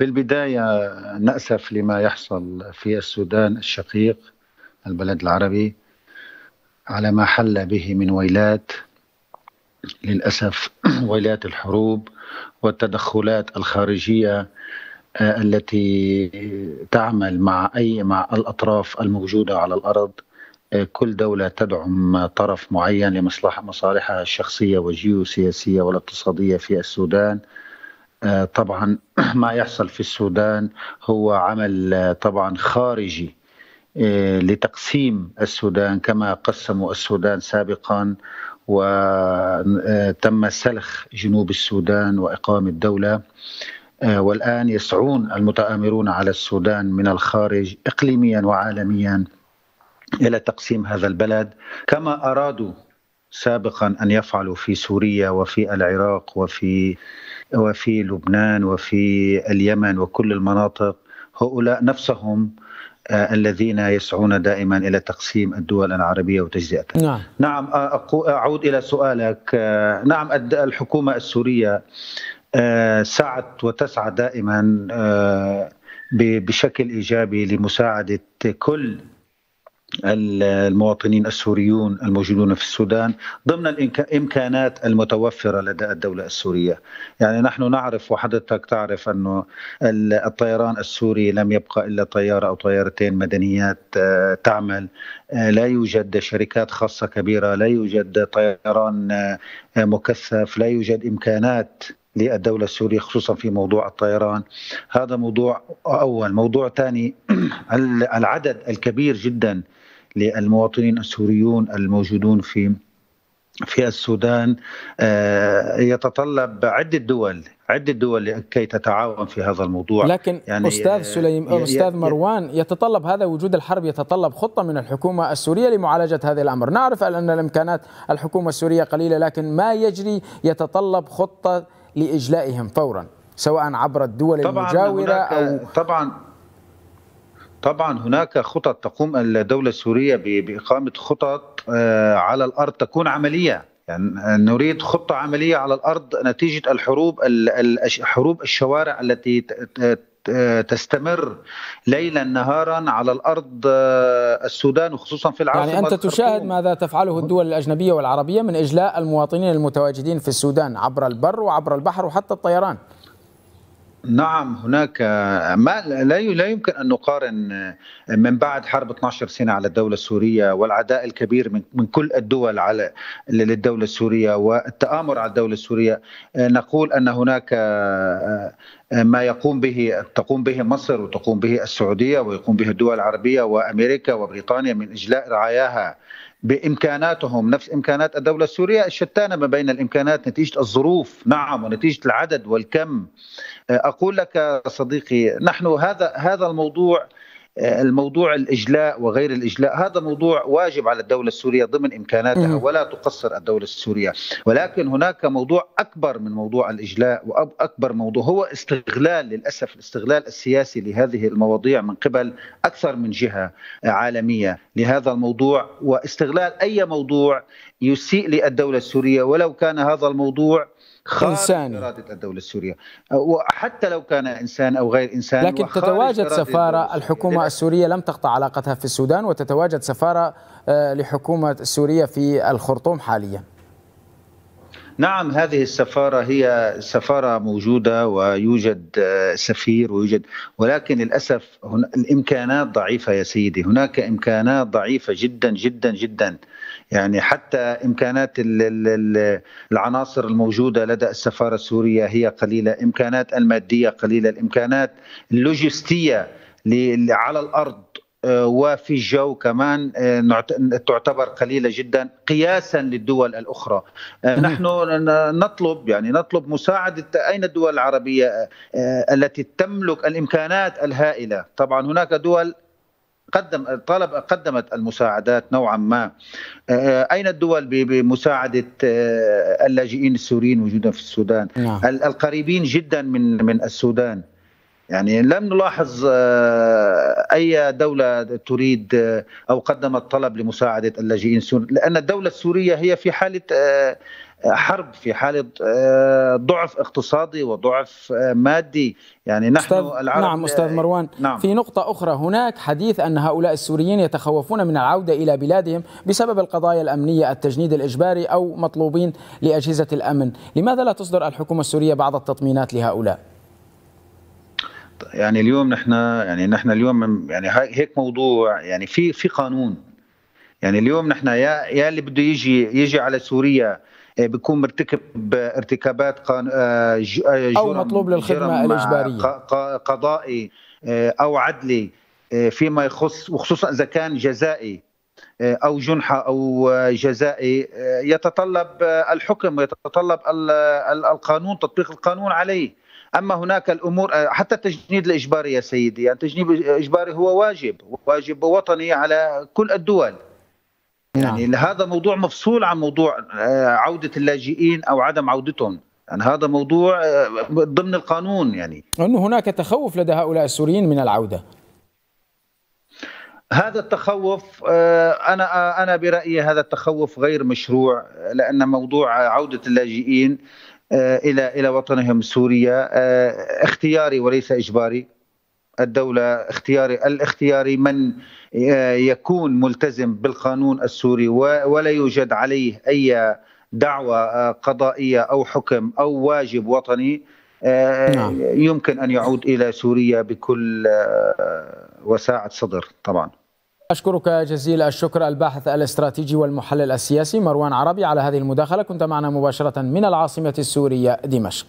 بالبداية نأسف لما يحصل في السودان الشقيق البلد العربي على ما حل به من ويلات. للأسف ويلات الحروب والتدخلات الخارجية آه، التي تعمل مع أي مع الأطراف الموجودة على الأرض. آه، كل دولة تدعم طرف معين لمصلحة مصالحها الشخصية والجيوسياسية والاقتصادية في السودان. طبعا ما يحصل في السودان هو عمل طبعا خارجي لتقسيم السودان كما قسموا السودان سابقا وتم سلخ جنوب السودان وإقامة دوله آه، والآن يسعون المتآمرون على السودان من الخارج اقليميا وعالميا إلى تقسيم هذا البلد. كما أرادوا سابقا أن يفعلوا في سوريا وفي العراق وفي وفي لبنان وفي اليمن وكل المناطق. هؤلاء نفسهم آه، الذين يسعون دائما إلى تقسيم الدول العربية وتجزئتها. نعم. نعم أعود إلى سؤالك. آه، نعم الحكومة السورية آه، سعت وتسعى دائما بشكل إيجابي لمساعدة كل المواطنين السوريون الموجودون في السودان ضمن الإمكانات المتوفرة لدى الدولة السورية، يعني نحن نعرف وحضرتك تعرف انه الطيران السوري لم يبقى إلا طيارة أو طيارتين مدنيات آه، تعمل، آه، لا يوجد شركات خاصة كبيرة، لا يوجد طيران آه، مكثف، لا يوجد إمكانات للدولة السورية خصوصا في موضوع الطيران. هذا موضوع أول. موضوع ثاني العدد الكبير جدا للمواطنين السوريون الموجودون في في السودان آه، يتطلب عدة دول عدة دول لكي تتعاون في هذا الموضوع. لكن يعني أستاذ سليم أستاذ مروان يتطلب هذا وجود الحرب يتطلب خطة من الحكومة السورية لمعالجة هذا الأمر. نعرف أن الإمكانات الحكومة السورية قليلة لكن ما يجري يتطلب خطة لإجلائهم فورا سواء عبر الدول طبعاً المجاورة أو طبعا طبعا هناك خطط تقوم الدولة السورية بإقامة خطط آه، على الأرض تكون عملية. يعني نريد خطة عملية على الأرض نتيجة الحروب حروب الشوارع التي تستمر ليلا نهارا على الأرض آه، السودان وخصوصا في العاصمة يعني أنت تشاهد ماذا تفعله الدول الأجنبية والعربية من إجلاء المواطنين المتواجدين في السودان عبر البر وعبر البحر وحتى الطيران. نعم هناك ما لا لا يمكن أن نقارن من بعد حرب 12 سنة على الدولة السورية والعداء الكبير من من كل الدول على للدولة السورية والتآمر على الدولة السورية. نقول أن هناك ما يقوم به تقوم به مصر وتقوم به السعودية ويقوم به الدول العربية وأمريكا وبريطانيا من إجلاء رعاياها بإمكاناتهم. نفس إمكانات الدولة السورية الشتانة ما بين الإمكانات نتيجة الظروف نعم ونتيجة العدد والكم. أقول لك صديقي نحن هذا هذا الموضوع الموضوع الإجلاء وغير الإجلاء هذا موضوع واجب على الدولة السورية ضمن إمكاناتها ولا تقصر الدولة السورية. ولكن هناك موضوع أكبر من موضوع الإجلاء واكبر موضوع هو استغلال للأسف الاستغلال السياسي لهذه المواضيع من قبل أكثر من جهة عالمية لهذا الموضوع واستغلال أي موضوع يسيء للدولة السورية. ولو كان هذا الموضوع خارج إنساني. إرادة الدولة السورية. وحتى لو كان إنسان أو غير إنسان لكن تتواجد سفارة الحكومة السورية لم تقطع علاقتها في السودان وتتواجد سفارة آه، لحكومة سوريا في الخرطوم حاليا. نعم هذه السفارة هي سفارة موجودة ويوجد آه، سفير ويوجد ولكن للأسف الإمكانات ضعيفة يا سيدي. هناك إمكانات ضعيفة جدا جدا جدا. يعني حتى إمكانات العناصر الموجودة لدى السفارة السورية هي قليلة، إمكانات المادية قليلة، الإمكانات اللوجستية على الأرض آه، وفي الجو كمان آه، تعتبر قليلة جدا قياسا للدول الأخرى. آه، نحن نطلب يعني نطلب مساعدة أين الدول العربية التي تملك الإمكانات الهائلة؟ طبعا هناك دول قدم طلب قدمت المساعدات نوعا ما. آه، أين الدول بمساعدة آه، اللاجئين السوريين وجودا في السودان؟ نعم. القريبين جدا من من السودان. يعني لم نلاحظ آه، أي دولة تريد أو قدمت طلب لمساعدة اللاجئين السوريين لأن الدولة السورية هي في حالة حرب في حاله ضعف اقتصادي وضعف مادي. يعني نحن أستاذ العرب نعم أستاذ مروان. نعم. في نقطة أخرى هناك حديث أن هؤلاء السوريين يتخوفون من العودة إلى بلادهم بسبب القضايا الأمنية التجنيد الإجباري أو مطلوبين لأجهزة الأمن. لماذا لا تصدر الحكومة السورية بعض التطمينات لهؤلاء؟ يعني اليوم نحن يعني نحن اليوم يعني هيك موضوع يعني في في قانون يعني اليوم نحن يا يا اللي بده يجي يجي على سوريا آه، بيكون مرتكب ارتكابات قان آه، جرم أو مطلوب للخدمة الإجبارية. قضائي آه، أو عدلي فيما يخص وخصوصا إذا كان جزائي أو جنحة أو جزائي يتطلب الحكم ويتطلب القانون تطبيق القانون عليه. أما هناك الأمور حتى التجنيد الإجباري يا سيدي يعني التجنيد الإجباري هو واجب واجب وطني على كل الدول. نعم. يعني هذا موضوع مفصول عن موضوع آه، عودة اللاجئين أو عدم عودتهم. يعني هذا موضوع آه، ضمن القانون يعني. أنه هناك تخوف لدى هؤلاء السوريين من العودة. هذا التخوف آه، أنا أنا برأيي هذا التخوف غير مشروع لأن موضوع عودة اللاجئين إلى إلى وطنهم سوريا اختياري وليس إجباري. الدولة اختياري الاختياري من يكون ملتزم بالقانون السوري ولا يوجد عليه أي دعوة قضائية أو حكم أو واجب وطني نعم. يمكن أن يعود إلى سوريا بكل وساعة صدر طبعا. أشكرك جزيل الشكر الباحث الاستراتيجي والمحلل السياسي مروان عربي على هذه المداخلة. كنت معنا مباشرة من العاصمة السورية دمشق.